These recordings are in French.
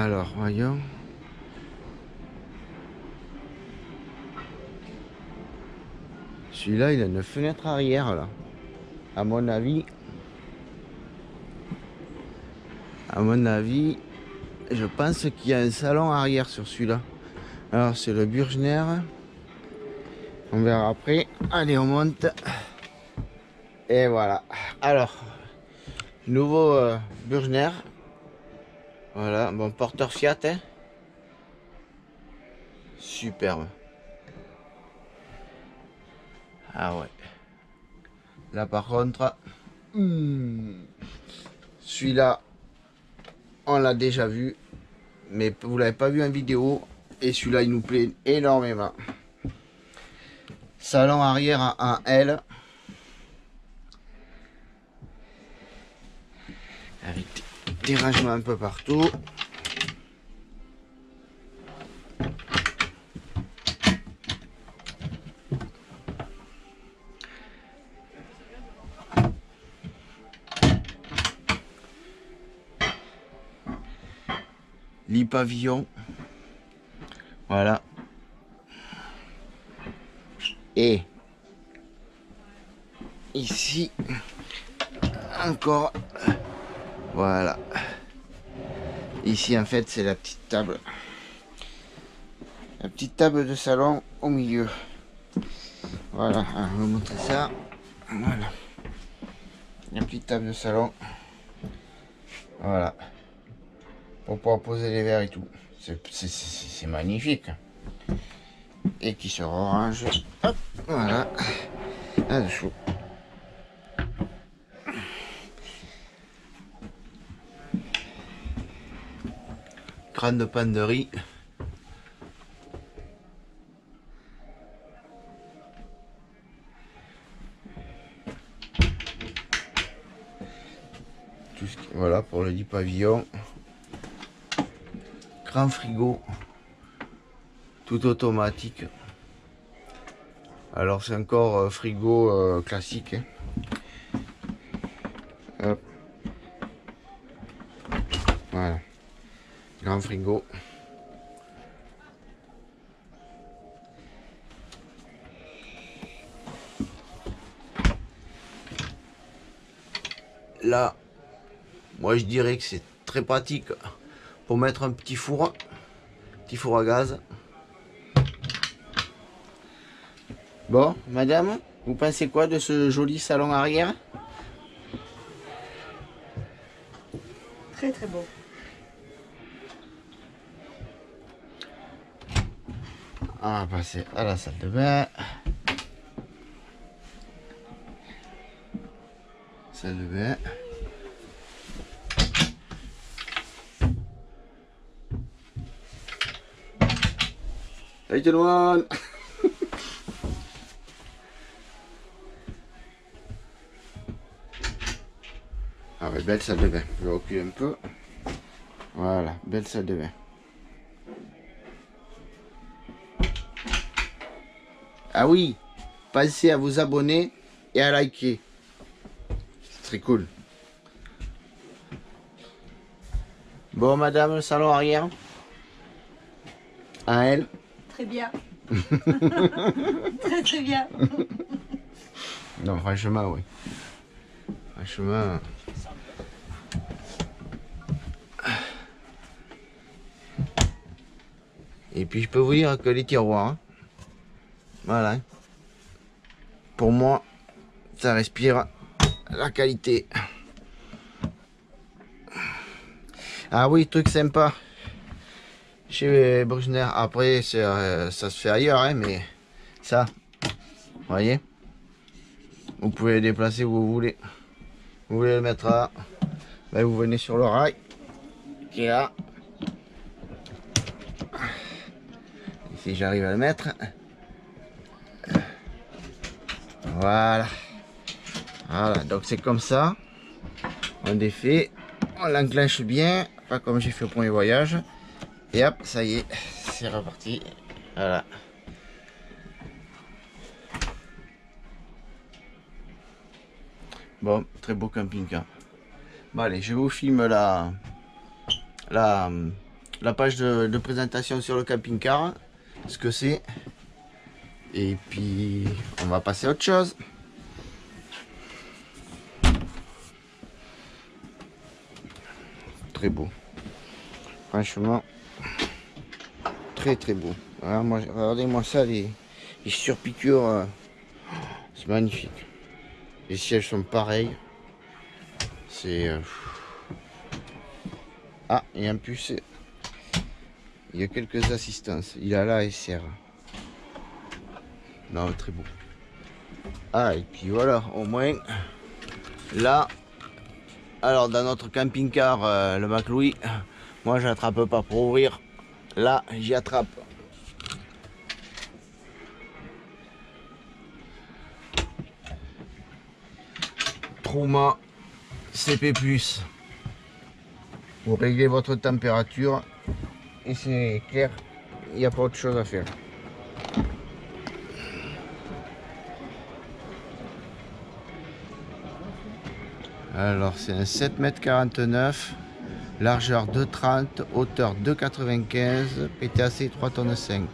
Alors, voyons. Celui-là, il a une fenêtre arrière, là. À mon avis. À mon avis, je pense qu'il y a un salon arrière sur celui-là. Alors, c'est le Burgener. On verra après. Allez, on monte. Et voilà. Alors, nouveau euh. Voilà, bon porteur Fiat. hein. Superbe. Ah ouais. Là par contre, hmm, celui-là, on l'a déjà vu, mais vous l'avez pas vu en vidéo. Et celui-là, il nous plaît énormément. Salon arrière à un L. Avec un peu partout. lit pavillon. Voilà. Et ici encore. Voilà. Ici en fait c'est la petite table. La petite table de salon au milieu. Voilà, on va montrer ça. Voilà. La petite table de salon. Voilà pour pouvoir poser les verres et tout. C'est magnifique. Et qui se range. Hop, voilà. Là-dessous. Crâne de panne de riz. Voilà pour le lit pavillon grand frigo tout automatique alors c'est encore euh, frigo euh, classique hein. Hop. voilà frigo là moi je dirais que c'est très pratique pour mettre un petit four, petit four à gaz. Bon, madame, vous pensez quoi de ce joli salon arrière? Très très beau. On va passer à la salle de bain. Salle de bain. Salut tout le monde Ah ouais, belle salle de bain. Je vais reculer un peu. Voilà, belle salle de bain. Ah oui, pensez à vous abonner et à liker. C'est très cool. Bon, madame, le salon arrière. À elle. Très bien. très très bien. Non, franchement, oui. Franchement. Et puis, je peux vous dire que les tiroirs, hein, voilà. Pour moi, ça respire la qualité. Ah oui, truc sympa. Chez Bruckner, après, euh, ça se fait ailleurs, hein, mais ça, voyez vous pouvez le déplacer où vous voulez. Vous voulez le mettre là. Ben, vous venez sur le rail. Qui est là. Si j'arrive à le mettre. Voilà. Voilà, donc c'est comme ça. On défait. On l'enclenche bien. Pas comme j'ai fait au premier voyage. Et hop, ça y est. C'est reparti. Voilà. Bon, très beau camping-car. Bon, allez, je vous filme la, la, la page de, de présentation sur le camping-car, ce que c'est. Et puis, on va passer à autre chose. Très beau. Franchement, très très beau. Regardez-moi ça, les, surpiqûres. euh, C'est magnifique. Les sièges sont pareils. C'est. euh, Ah, et en plus, il y a quelques assistances. Il a et sert. Non, très beau. Ah, et puis voilà, au moins, là, alors dans notre camping-car, euh, le McLouis, moi j'attrape pas pour ouvrir. Là, j'y attrape. Trauma CP+. Vous réglez votre température et c'est clair, il n'y a pas autre chose à faire. Alors c'est un 7m49, largeur 2,30, hauteur 2,95, PTAC 3 tonnes 5.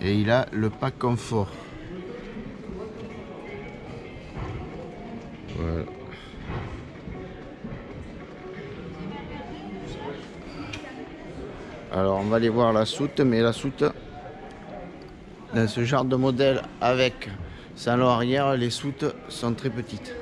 Et il a le pack confort. Voilà. Alors on va aller voir la soute, mais la soute, dans ce genre de modèle avec salon arrière, les soutes sont très petites.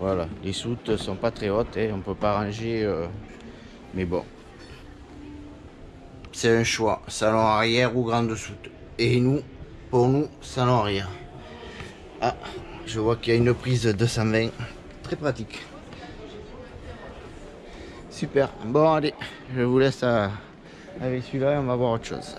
Voilà, les soutes sont pas très hautes, hein, on peut pas ranger, euh, mais bon. C'est un choix, salon arrière ou grande soute. Et nous, pour nous, salon arrière. Ah, je vois qu'il y a une prise de 220, très pratique. Super, bon allez, je vous laisse avec celui-là et on va voir autre chose.